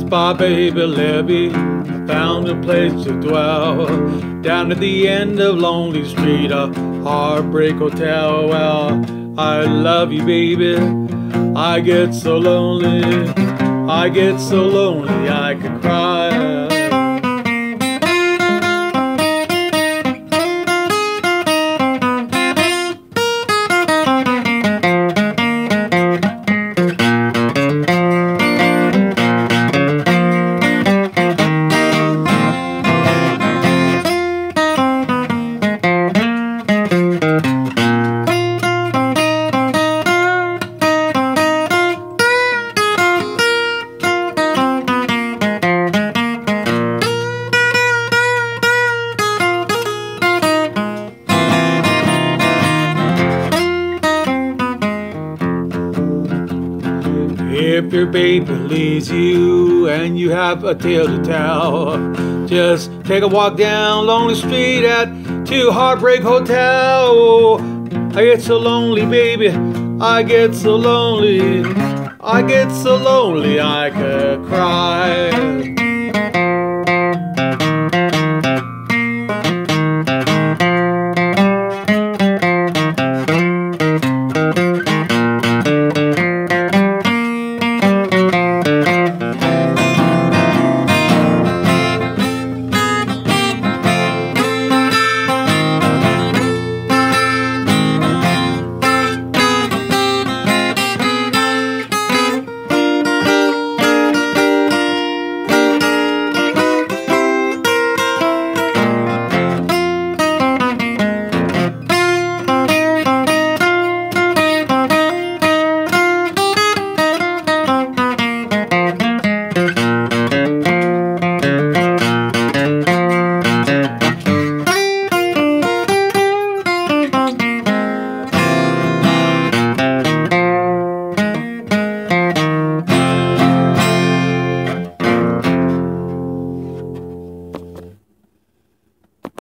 spot, baby Libby. Found a place to dwell down at the end of Lonely Street, a heartbreak hotel. Well, I love you, baby. I get so lonely. I get so lonely I could cry. If your baby leaves you and you have a tale to tell, just take a walk down Lonely Street at Two Heartbreak Hotel. I get so lonely, baby. I get so lonely. I get so lonely I could cry.